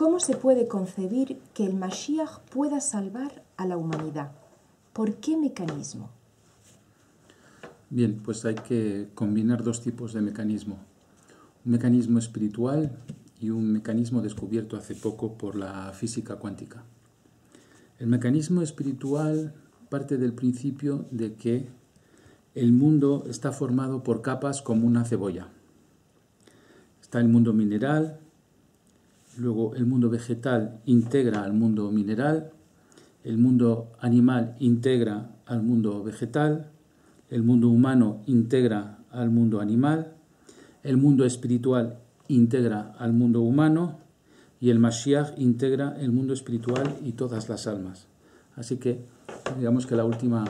¿Cómo se puede concebir que el Mashiach pueda salvar a la humanidad? ¿Por qué mecanismo? Bien, pues hay que combinar dos tipos de mecanismo. Un mecanismo espiritual y un mecanismo descubierto hace poco por la física cuántica. El mecanismo espiritual parte del principio de que el mundo está formado por capas como una cebolla. Está el mundo mineral, luego el mundo vegetal integra al mundo mineral, el mundo animal integra al mundo vegetal, el mundo humano integra al mundo animal, el mundo espiritual integra al mundo humano y el Mashiach integra el mundo espiritual y todas las almas. Así que digamos que la última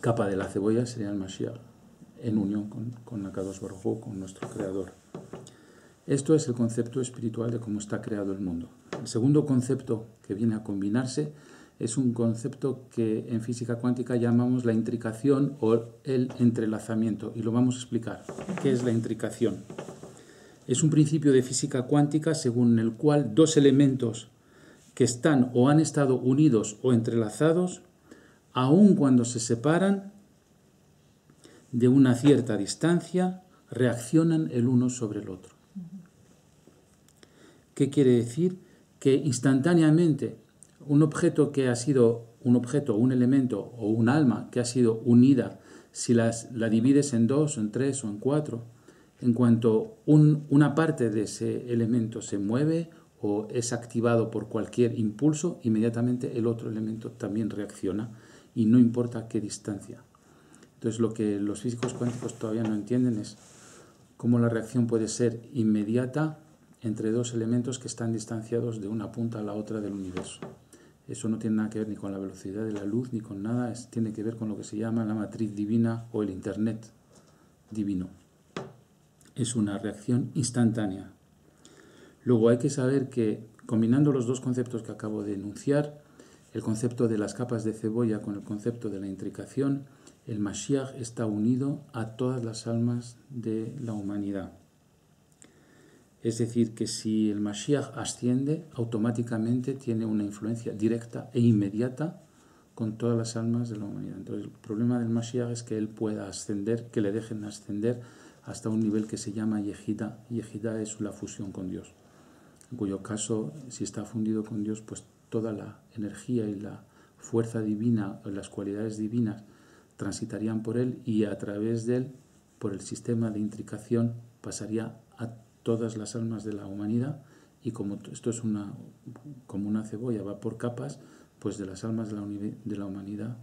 capa de la cebolla sería el Mashiach, en unión con, con Akadosh con nuestro Creador. Esto es el concepto espiritual de cómo está creado el mundo. El segundo concepto que viene a combinarse es un concepto que en física cuántica llamamos la intricación o el entrelazamiento, y lo vamos a explicar. ¿Qué es la intricación? Es un principio de física cuántica según el cual dos elementos que están o han estado unidos o entrelazados, aun cuando se separan de una cierta distancia, reaccionan el uno sobre el otro. ¿Qué quiere decir? Que instantáneamente un objeto que ha sido un objeto, un elemento o un alma que ha sido unida, si las, la divides en dos, en tres o en cuatro, en cuanto una parte de ese elemento se mueve o es activado por cualquier impulso, inmediatamente el otro elemento también reacciona y no importa qué distancia. Entonces lo que los físicos cuánticos todavía no entienden es cómo la reacción puede ser inmediata entre dos elementos que están distanciados de una punta a la otra del universo. Eso no tiene nada que ver ni con la velocidad de la luz ni con nada, es, tiene que ver con lo que se llama la matriz divina o el Internet divino. Es una reacción instantánea. Luego hay que saber que combinando los dos conceptos que acabo de enunciar, el concepto de las capas de cebolla con el concepto de la intricación, el Mashiach está unido a todas las almas de la humanidad. Es decir, que si el Mashiach asciende, automáticamente tiene una influencia directa e inmediata con todas las almas de la humanidad. Entonces, el problema del Mashiach es que él pueda ascender, que le dejen ascender hasta un nivel que se llama Yehida. Yehida es la fusión con Dios, en cuyo caso, si está fundido con Dios, pues toda la energía y la fuerza divina, las cualidades divinas, transitarían por él y a través de él, por el sistema de intricación, pasaría a todas las almas de la humanidad y como esto es una, como una cebolla, va por capas, pues de las almas de la, de la humanidad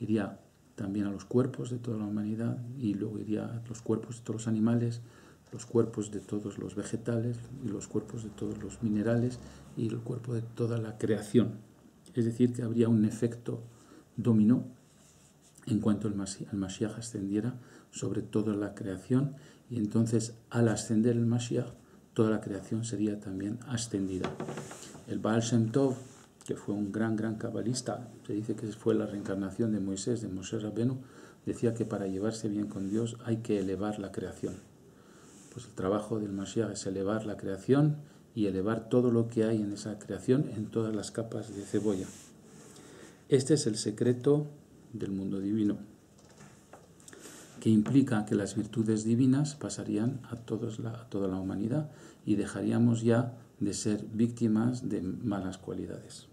iría también a los cuerpos de toda la humanidad y luego iría a los cuerpos de todos los animales, los cuerpos de todos los vegetales y los cuerpos de todos los minerales y el cuerpo de toda la creación. Es decir, que habría un efecto dominó en cuanto el Mashiach ascendiera sobre toda la creación y entonces al ascender el Mashiach, toda la creación sería también ascendida. El Baal Shem Tov, que fue un gran, gran cabalista, se dice que fue la reencarnación de Moisés, de Moshe Rabenu, decía que para llevarse bien con Dios hay que elevar la creación. Pues el trabajo del Mashiach es elevar la creación y elevar todo lo que hay en esa creación en todas las capas de cebolla. Este es el secreto del mundo divino que implica que las virtudes divinas pasarían a, todos la, toda la humanidad y dejaríamos ya de ser víctimas de malas cualidades.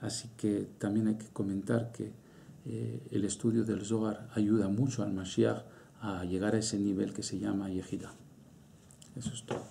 Así que también hay que comentar que eh, el estudio del Zohar ayuda mucho al Mashiach a llegar a ese nivel que se llama Yehida. Eso es todo.